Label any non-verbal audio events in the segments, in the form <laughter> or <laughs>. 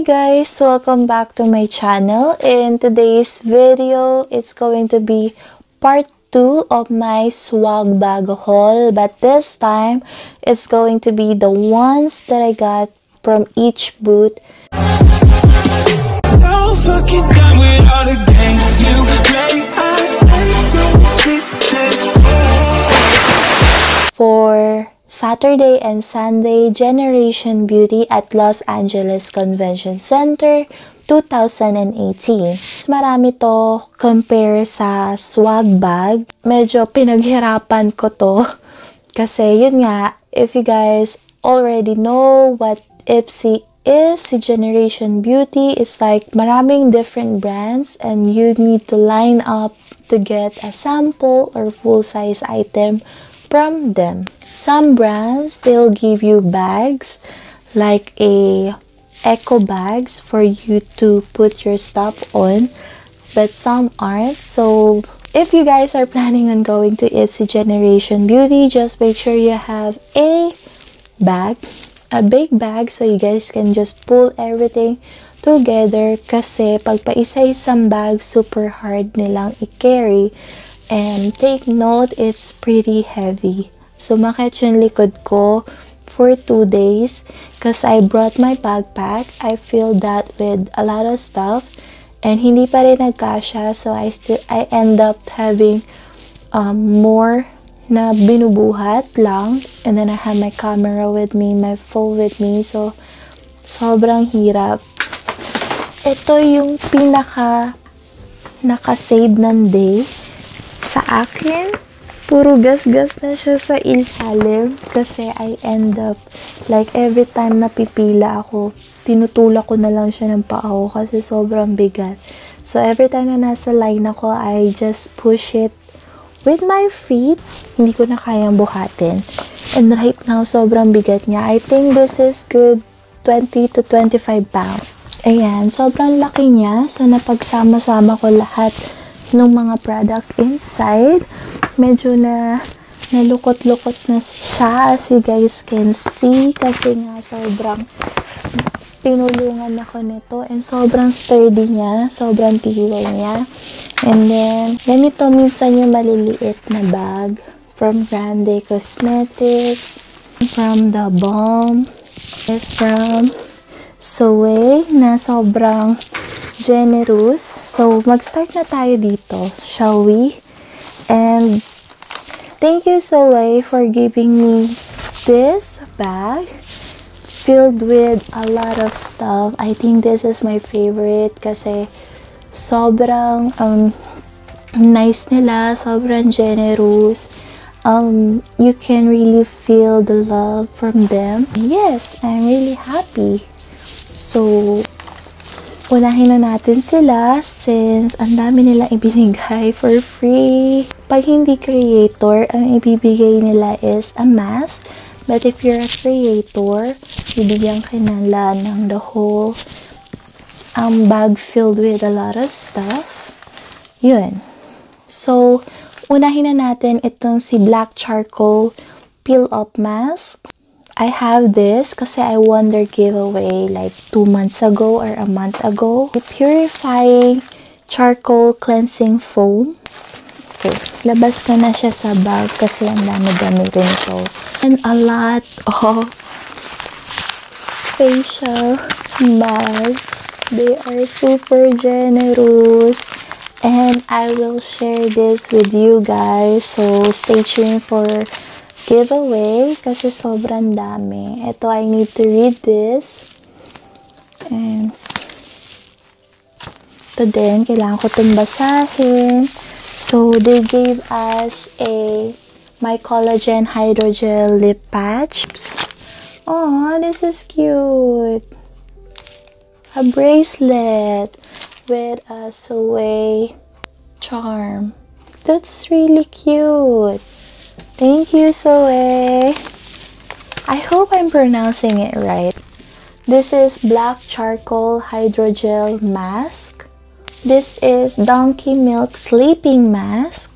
Hi guys! Welcome back to my channel. In today's video, it's going to be part 2 of my swag bag haul. But this time, it's going to be the ones that I got from each booth. So fucking done with all the games you play. I hate your for Saturday and Sunday Generation Beauty at Los Angeles Convention Center 2018. Mas Marami to compare sa swag bag. Medyo pinaghirapan ko to. <laughs> Kasi yun nga, if you guys already know what Ipsy is, si Generation Beauty is like maraming different brands and you need to line up to get a sample or full-size item from them. Some brands, they'll give you bags like a eco bags for you to put your stuff on, but some aren't. So if you guys are <laughs> planning on going to Ipsy Generation Beauty, just make sure you have a bag, a big bag so you guys can just pull everything together kasi pag paisa-isang bag, super hard nilang i-carry. And take note, it's pretty heavy. Sumakit yung likod ko for two days. Because I brought my backpack. I filled that with a lot of stuff. And hindi pa rin nagkasya. So I still I end up having um, more na binubuhat lang. And then I have my camera with me, my phone with me. So sobrang hirap. Ito yung pinaka nakasave ng day sa akin, puro gas-gas na siya sa ilalim kasi I end up, like every time na pipila ako, tinutulak ko na lang siya ng paa ko kasi sobrang bigat. So every time na nasa line ako, I just push it with my feet. Hindi ko na kayang buhatin. And right now, sobrang bigat niya. I think this is good 20 to 25 pounds. Ayan, sobrang laki niya. So, napagsama-sama ko lahat ng mga product inside. Medyo na nalukot-lukot na siya as you guys can see kasi nga sobrang tinulungan ako nito and sobrang sturdy niya, sobrang tibay niya. And then, ganito minsan yung maliliit na bag from Grande Cosmetics, from The Balm, is from Soe na sobrang generous. So, mag-start na tayo dito. Shall we? And, thank you, Soleil, for giving me this bag filled with a lot of stuff. I think this is my favorite kasi sobrang um, nice nila, sobrang generous. Um, you can really feel the love from them. Yes, I'm really happy. So, unahin na natin sila since ang dami nilang ibinigay for free. Pag hindi creator, ang ibibigay nila is a mask. But if you're a creator, bibigyan ka ng the whole um, bag filled with a lot of stuff. Yun. So, unahin na natin itong si Black Charcoal Peel Up Mask. I have this kasi I won their giveaway like 2 months ago or a month ago. A purifying charcoal cleansing foam. Okay, labas ko na siya sa bag kasi ang dami-dami rin ito. And a lot of facial masks. They are super generous. And I will share this with you guys. So, stay tuned for giveaway kasi sobrang dami. Ito, I need to read this. And ito din, kailangan ko itong basahin. So, they gave us a My Collagen Hydrogel Lip Patch. Oh, this is cute. A bracelet with a Soe charm. That's really cute. Thank you, Soe. I hope I'm pronouncing it right. This is Black Charcoal Hydrogel Mask. This is Donkey Milk Sleeping Mask.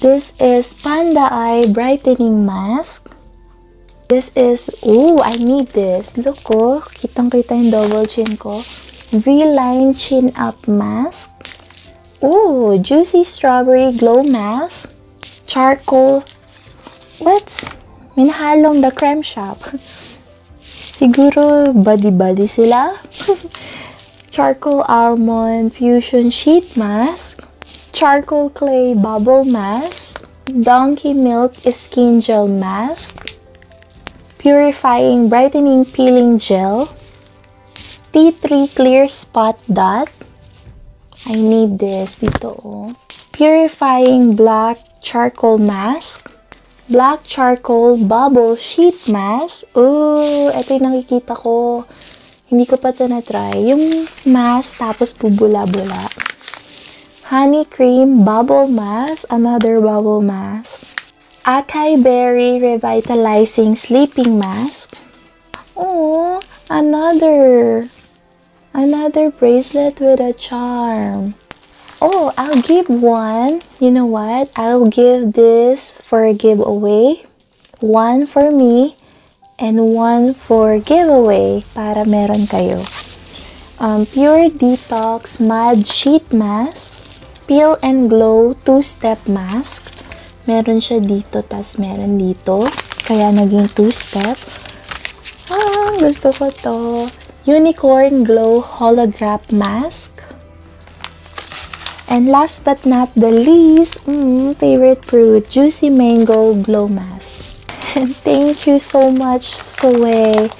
This is Panda Eye Brightening Mask. This is, ooh, I need this. Look ko, kitang-kita yung double chin ko. V-Line Chin Up Mask. Ooh, Juicy Strawberry Glow Mask. Charcoal. What's? Minahalong the creme shop. <laughs> Siguro, body-body sila. <laughs> Charcoal Almond Fusion Sheet Mask. Charcoal Clay Bubble Mask. Donkey Milk Skin Gel Mask. Purifying Brightening Peeling Gel. T3 Clear Spot Dot. I need this dito oh. Purifying Black Charcoal Mask. Black Charcoal Bubble Sheet Mask. Ooh, ito yung nakikita ko. Hindi ko pa ito na-try. Yung mask, tapos bubula-bula. Honey Cream Bubble Mask. Another bubble mask. Acai Berry Revitalizing Sleeping Mask. Oh, another. Another bracelet with a charm. Oh, I'll give one. You know what? I'll give this for a giveaway. One for me and one for giveaway para meron kayo. Um, Pure Detox Mud Sheet Mask. Peel and Glow Two-Step Mask. Meron siya dito, tas meron dito. Kaya naging two-step. Ah, gusto ko to. Unicorn Glow Holograph Mask. And last but not the least, mm, favorite fruit, Juicy Mango Glow Mask. <laughs> Thank you so much, Soe.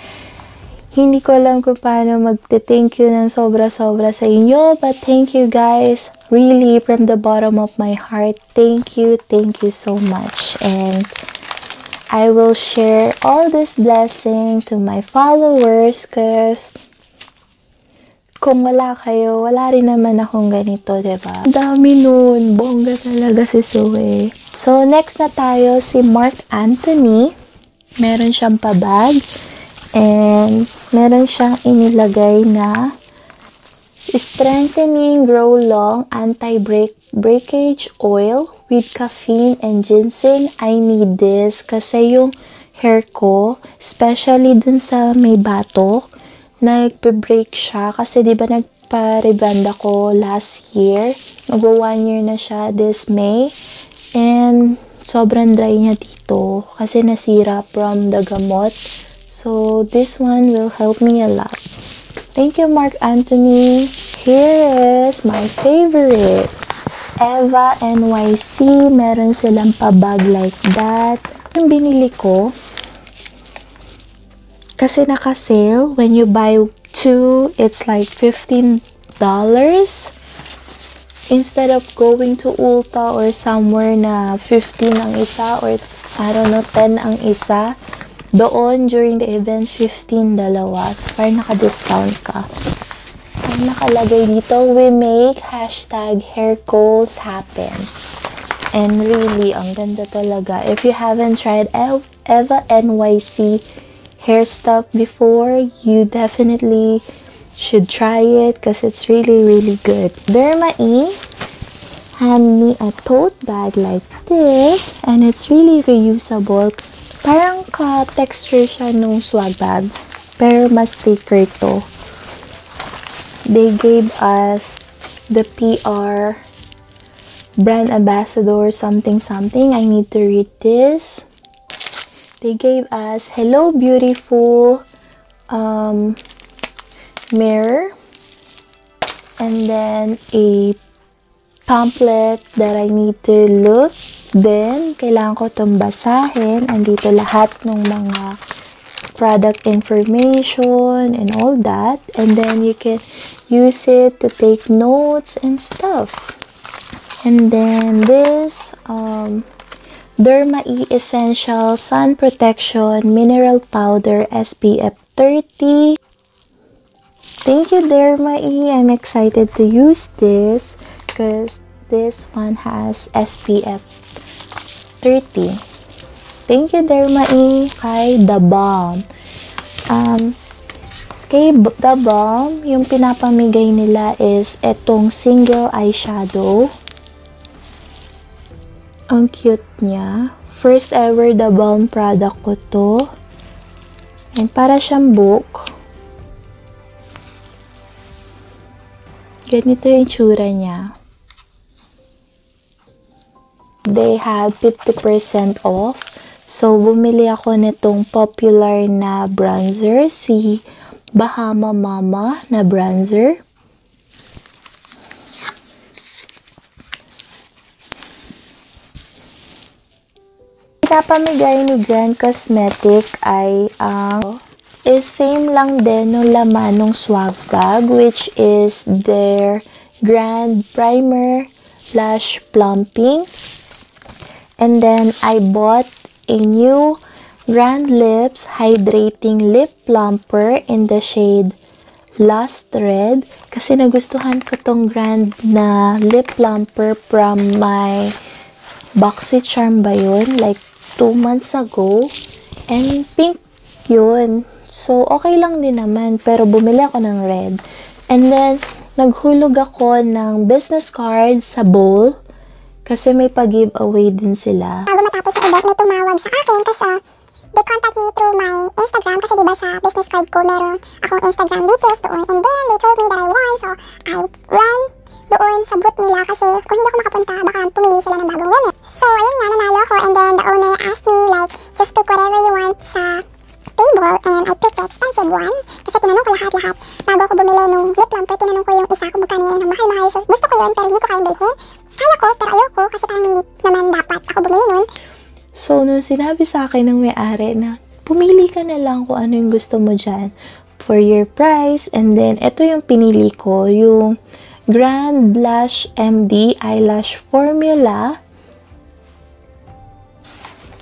Hindi ko alam kung paano magte-thank you ng sobra-sobra sa inyo. But thank you guys. Really, from the bottom of my heart, thank you, thank you so much. And I will share all this blessing to my followers because kung wala kayo, wala rin naman akong ganito, ba? Diba? Dami nun. Bongga talaga si Zoe. So, next na tayo si Mark Anthony. Meron siyang pabag. And, meron siyang inilagay na Strengthening Grow Long Anti-Breakage Oil with Caffeine and Ginseng. I need this kasi yung hair ko, especially dun sa may batok, nagpe-break siya kasi di ba nagpa-reband ako last year. Magwa one year na siya this May. And sobrang dry niya dito kasi nasira from the gamot. So this one will help me a lot. Thank you, Mark Anthony. Here is my favorite. Eva NYC. Meron silang pabag like that. Yung binili ko, kasi naka-sale, when you buy two, it's like $15. Instead of going to Ulta or somewhere na 15 ang isa or I don't know, 10 ang isa, doon during the event, 15 dalawa. So, naka-discount ka. Ang nakalagay dito, we make hashtag hair goals happen. And really, ang ganda talaga. If you haven't tried Ev Eva NYC hair stuff before, you definitely should try it because it's really, really good. Derma E hand me a tote bag like this and it's really reusable. Parang ka-texture siya nung swag bag pero mas thicker to. They gave us the PR brand ambassador something something. I need to read this. They gave us Hello Beautiful um, mirror and then a pamphlet that I need to look. Then, kailangan ko itong basahin. Andito lahat ng mga product information and all that. And then, you can use it to take notes and stuff. And then, this, um, Derma E Essential Sun Protection Mineral Powder SPF 30. Thank you, Derma E. I'm excited to use this because this one has SPF 30. Thank you, Derma E. Kay The Balm. Um, kay The Balm, yung pinapamigay nila is etong single eyeshadow. Ang cute niya. First ever The Balm product ko to. And para siyang book. Ganito yung itsura niya. They have 50% off. So, bumili ako nitong popular na bronzer, si Bahama Mama na bronzer. Pinapamigay ni Grand Cosmetic ay ang is same lang din ng laman ng swag bag which is their Grand Primer Blush Plumping. And then I bought a new Grand Lips Hydrating Lip Plumper in the shade Lust Red kasi nagustuhan ko tong Grand na lip plumper from my BoxyCharm ba yun? Like, two months ago. And pink yun. So, okay lang din naman. Pero bumili ako ng red. And then, naghulog ako ng business card sa bowl. Kasi may pag-giveaway din sila. Bago matapos event, may tumawag sa akin kasi uh, they contact me through my Instagram kasi diba sa business card ko meron akong Instagram details doon. And then they told me that I won so I ran doon sa booth nila kasi kung hindi ako makapunta, baka pumili sila ng bagong winner. So, ayun nga, nanalo ako and then the owner asked me like, just pick whatever you want sa table and I picked the expensive one kasi tinanong ko lahat-lahat. Bago ako bumili nung lip plumper, tinanong ko yung isa kung magkano yun ang mahal-mahal. So, gusto ko yun pero hindi ko kayang bilhin. Kaya ko pero ayoko kasi parang hindi naman dapat ako bumili nun. So, nung sinabi sa akin ng may-ari na pumili ka na lang kung ano yung gusto mo dyan for your price. And then, ito yung pinili ko, yung Grand Blush MD Eyelash Formula.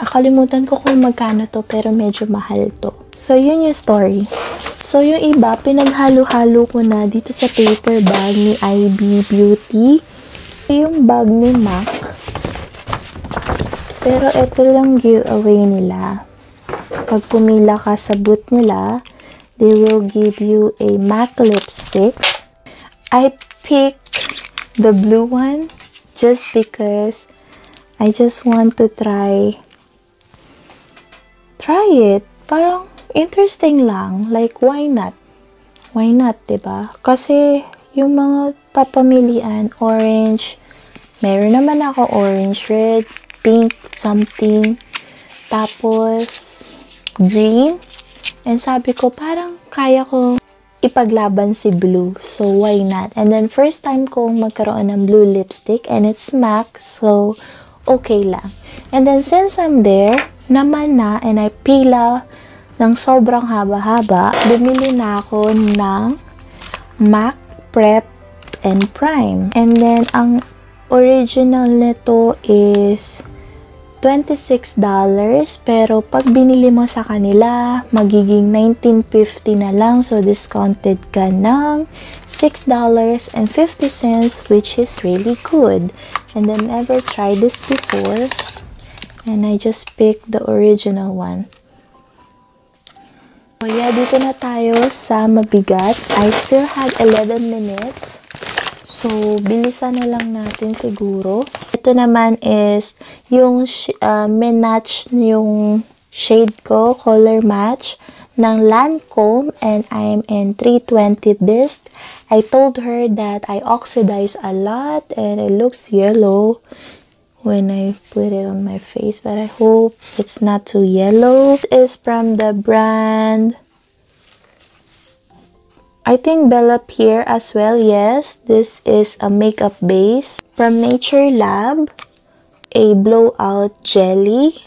Akalimutan ko kung magkano to pero medyo mahal to. So, yun yung story. So, yung iba, pinaghalo-halo ko na dito sa paper bag ni IB Beauty. Yung bag ni MAC. Pero ito lang giveaway nila. Pag pumila ka sa booth nila, they will give you a MAC lipstick. I picked the blue one just because I just want to try try it. Parang interesting lang. Like, why not? Why not, 'di ba? Kasi yung mga papamilian, orange, meron naman ako orange, red, pink, something. Tapos, green. And sabi ko, parang kaya ko ipaglaban si blue. So, why not? And then, first time kong magkaroon ng blue lipstick and it's MAC. So, okay lang. And then, since I'm there, naman na, and I pila ng sobrang haba-haba, bumili na ako ng MAC Prep and Prime. And then, ang original nito is $26 pero pag binili mo sa kanila magiging $19.50 na lang. So discounted ka ng $6.50 which is really good. And then never tried this before. And I just picked the original one. So yeah dito na tayo sa mabigat. I still have 11 minutes So, bilisan na lang natin siguro. Ito naman is yung uh, match yung shade ko, color match ng Lancome and I'm in 320 Bist. I told her that I oxidize a lot and it looks yellow when I put it on my face but I hope it's not too yellow. It is from the brand I think Bella Pierre as well, yes. This is a makeup base. From Nature Lab, a blowout jelly.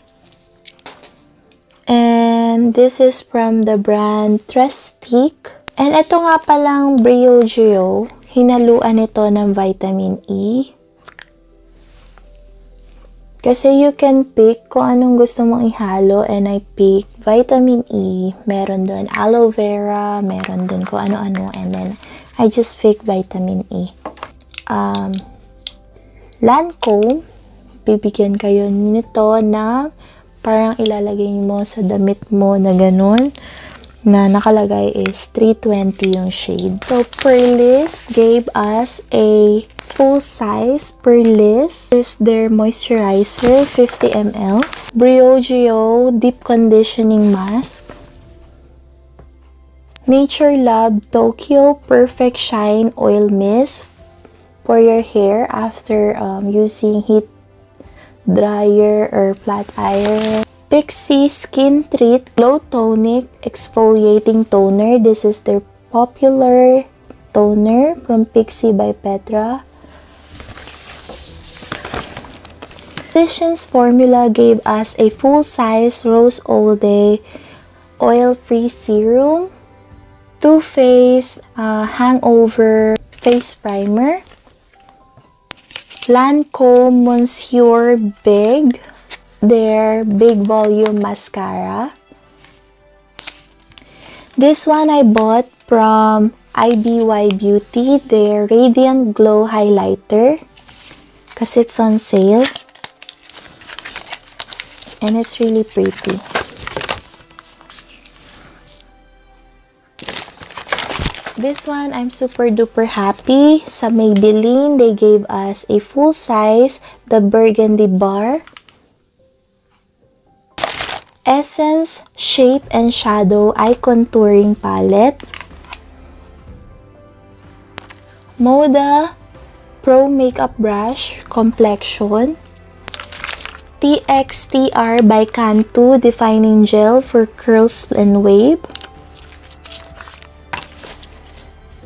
And this is from the brand Trestique. And ito nga palang Briogeo, hinaluan ito ng vitamin E. Kasi you can pick kung anong gusto mong ihalo and I pick vitamin E, meron doon aloe vera, meron doon kung ano-ano and then I just pick vitamin E. Um, Lancome, bibigyan kayo nito ng parang ilalagay mo sa damit mo na ganun na nakalagay is 320 yung shade. So, Perlis gave us a full size Perlis. Is their moisturizer, 50 ml. Briogeo Deep Conditioning Mask. Nature Lab Tokyo Perfect Shine Oil Mist for your hair after um, using heat dryer or flat iron. Pixie Skin Treat Glow Tonic Exfoliating Toner. This is their popular toner from Pixie by Petra. Physicians Formula gave us a full-size Rose All Day Oil-Free Serum, Too Faced uh, Hangover Face Primer, Lancome Monsieur Big, their Big Volume Mascara. This one I bought from IBY Beauty, their Radiant Glow Highlighter, because it's on sale and it's really pretty. This one, I'm super duper happy. Sa Maybelline, they gave us a full size, the Burgundy Bar. Essence Shape and Shadow Eye Contouring Palette. Moda Pro Makeup Brush Complexion. TXTR by Cantu Defining Gel for Curls and Wave.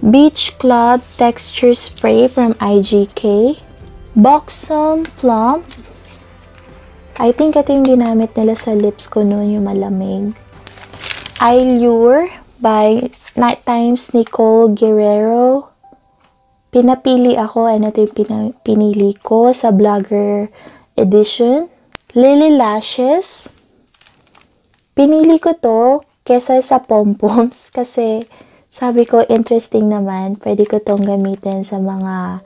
Beach Club Texture Spray from IGK. Buxom Plump. I think ito yung ginamit nila sa lips ko noon, yung malamig. Allure by Night Times Nicole Guerrero. Pinapili ako, and ito yung pinili ko sa Vlogger Edition. Lily Lashes. Pinili ko to kesa sa pom-poms <laughs> kasi sabi ko interesting naman. Pwede ko tong gamitin sa mga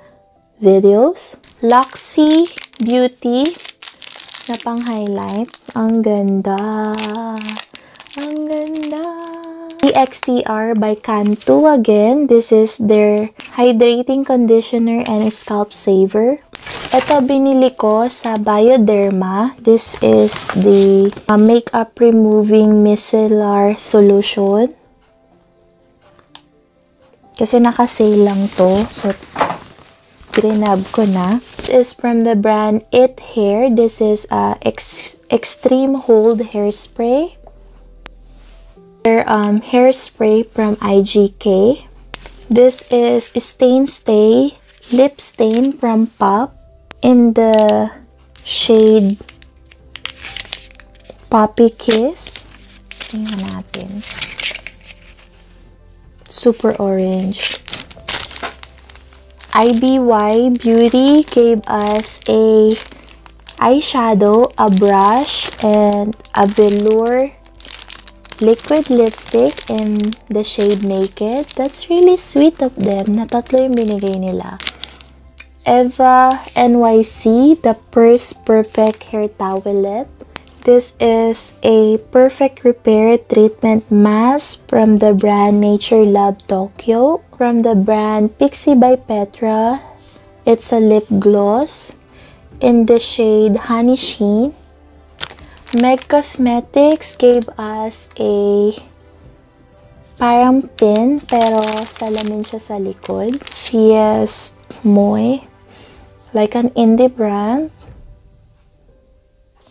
videos. Luxy Beauty na pang highlight. Ang ganda. Ang ganda. EXTR by Cantu again. This is their hydrating conditioner and scalp saver. Ito binili ko sa Bioderma. This is the uh, makeup removing micellar solution. Kasi naka-sale lang to. So, grinab ko na. This is from the brand It Hair. This is uh, ex Extreme Hold Hairspray. Um, hairspray from IGK. This is Stain Stay Lip Stain from Pop in the shade Poppy Kiss. Tingnan natin. Super orange. IBY Beauty gave us a eyeshadow, a brush, and a velour liquid lipstick in the shade Naked. That's really sweet of them na yung binigay nila. Eva NYC, the Purse Perfect Hair Towelette. This is a perfect repair treatment mask from the brand Nature Lab Tokyo. From the brand Pixie by Petra, it's a lip gloss in the shade Honey Sheen. Meg Cosmetics gave us a parang pin pero salamin siya sa likod. CS Moy. Like an indie brand.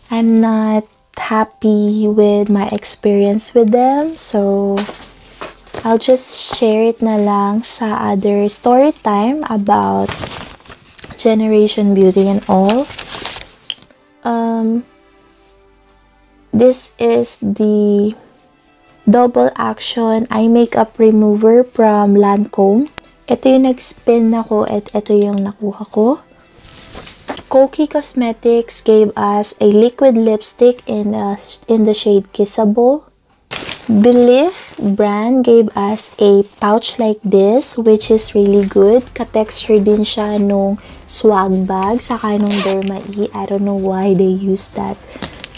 I'm not happy with my experience with them. So, I'll just share it na lang sa other story time about Generation Beauty and all. Um, this is the double action eye makeup remover from Lancome. Ito yung nag-spin ako at ito yung nakuha ko. Koki Cosmetics gave us a liquid lipstick in, a, in the shade Kissable. Belief brand gave us a pouch like this, which is really good. Ka-texture din siya nung swag bag, saka nung Derma E. I don't know why they use that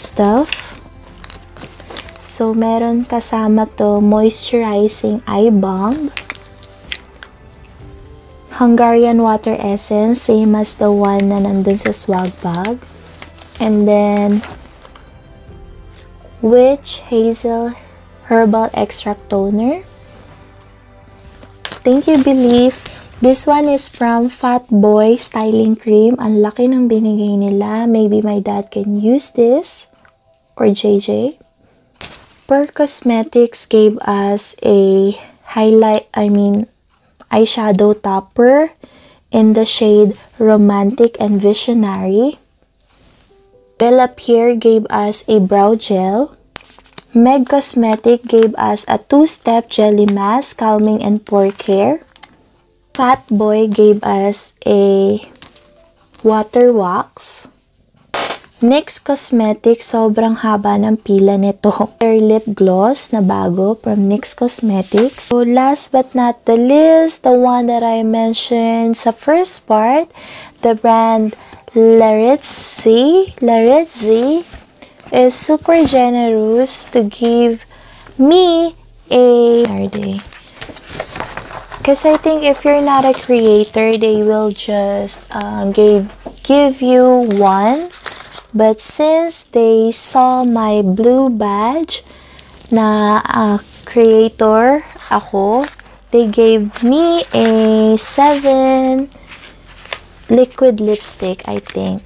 stuff. So, meron kasama to moisturizing eye balm. Hungarian water essence, same as the one na nandun sa swag bag. And then, Witch Hazel Herbal Extract Toner. Thank you, Belief. This one is from Fat Boy Styling Cream. Ang laki ng binigay nila. Maybe my dad can use this. Or JJ. Per Cosmetics gave us a highlight, I mean, eyeshadow topper in the shade Romantic and Visionary. Bella Pierre gave us a brow gel. Meg Cosmetic gave us a two-step jelly mask, calming and pore care. Fat Boy gave us a water wax. NYX Cosmetics, sobrang haba ng pila nito. <laughs> Their lip gloss na bago from NYX Cosmetics. So last but not the least, the one that I mentioned sa first part, the brand Laritzi, Laritzi is super generous to give me a day. Because I think if you're not a creator, they will just uh, give, give you one But since they saw my blue badge na uh, creator ako, they gave me a 7 liquid lipstick, I think.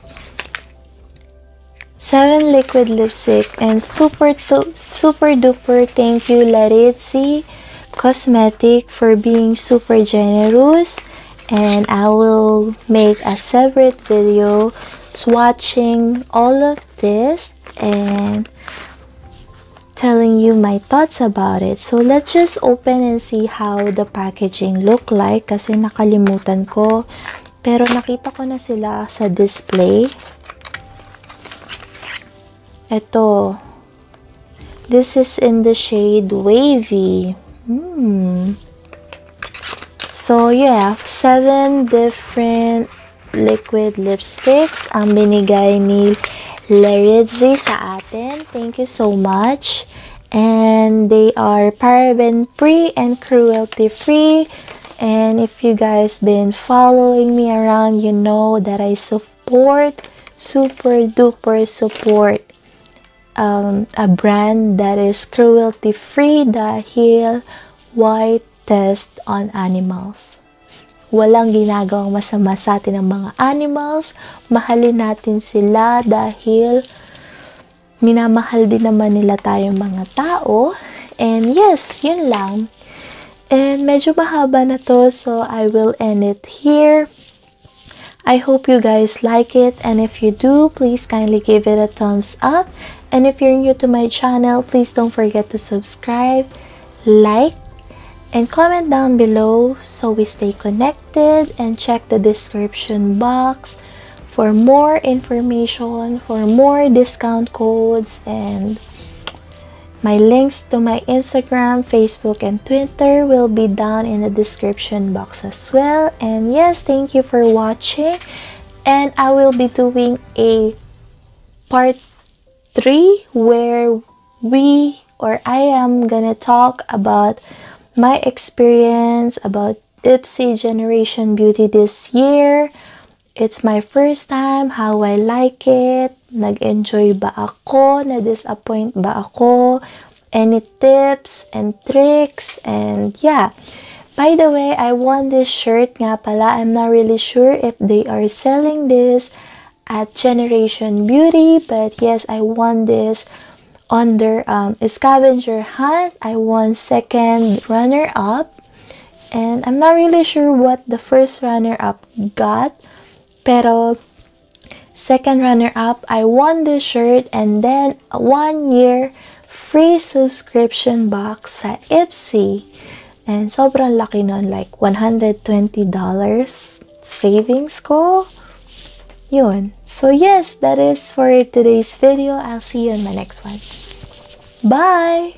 7 liquid lipstick and super super duper thank you Laritzi Cosmetic for being super generous and I will make a separate video swatching all of this and telling you my thoughts about it. So, let's just open and see how the packaging look like kasi nakalimutan ko. Pero nakita ko na sila sa display. Ito. This is in the shade Wavy. Hmm. So, yeah. Seven different liquid lipstick ang binigay ni Larizzi sa atin. Thank you so much. And they are paraben free and cruelty free. And if you guys been following me around, you know that I support, super duper support um, a brand that is cruelty free dahil white test on animals. Walang ginagawang masama sa atin ng mga animals. Mahalin natin sila dahil minamahal din naman nila tayong mga tao. And yes, yun lang. And medyo mahaba na to, so I will end it here. I hope you guys like it and if you do, please kindly give it a thumbs up. And if you're new to my channel, please don't forget to subscribe, like, and comment down below so we stay connected and check the description box for more information, for more discount codes and my links to my Instagram, Facebook, and Twitter will be down in the description box as well. And yes, thank you for watching. And I will be doing a part 3 where we or I am gonna talk about my experience about Ipsy Generation Beauty this year. It's my first time, how I like it, nag-enjoy ba ako, na-disappoint ba ako, any tips and tricks, and yeah. By the way, I won this shirt nga pala. I'm not really sure if they are selling this at Generation Beauty, but yes, I won this under um, scavenger hunt. I won second runner up. And I'm not really sure what the first runner up got. Pero second runner up, I won this shirt and then one year free subscription box sa Ipsy. And sobrang laki nun, like $120 savings ko. Yun. So yes, that is for today's video. I'll see you in my next one. Bye!